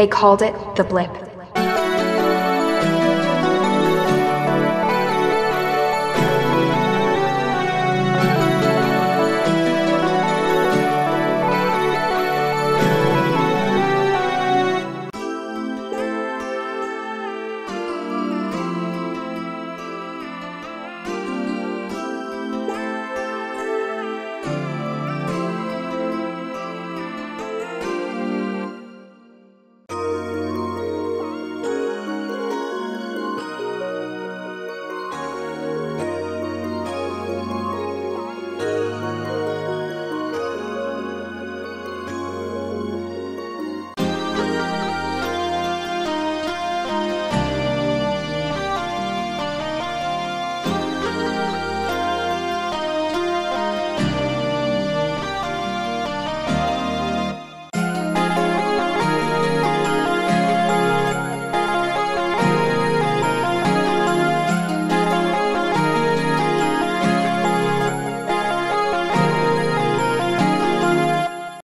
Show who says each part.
Speaker 1: They called it the blip.